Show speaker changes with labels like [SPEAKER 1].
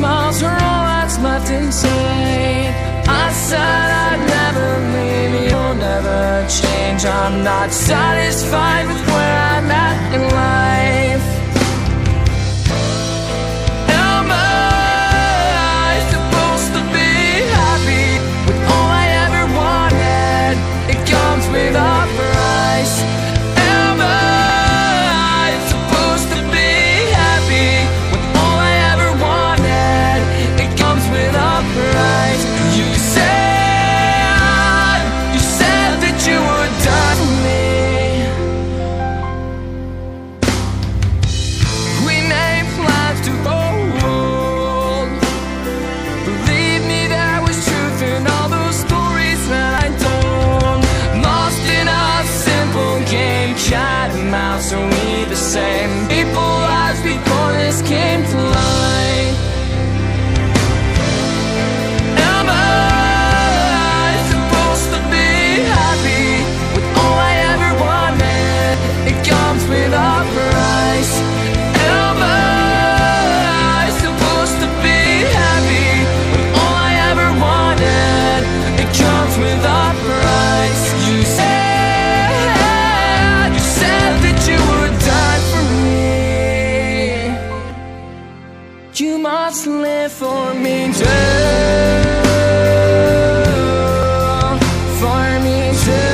[SPEAKER 1] smiles are all that's left inside. I said I'd never leave, you'll never change. I'm not satisfied with where I'm at in life. Mouse, are we the same? People hustling for me too For me too